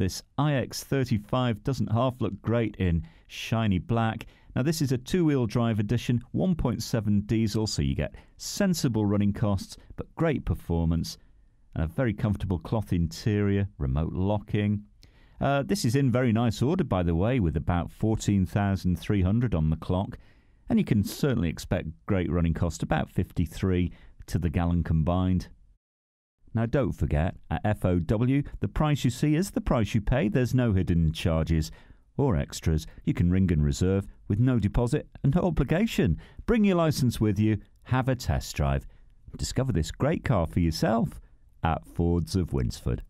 This iX35 doesn't half look great in shiny black. Now, this is a two wheel drive edition, 1.7 diesel, so you get sensible running costs, but great performance, and a very comfortable cloth interior, remote locking. Uh, this is in very nice order, by the way, with about 14,300 on the clock, and you can certainly expect great running cost, about 53 to the gallon combined. Now, don't forget, at FOW, the price you see is the price you pay. There's no hidden charges or extras. You can ring and reserve with no deposit and no obligation. Bring your license with you, have a test drive. Discover this great car for yourself at Fords of Winsford.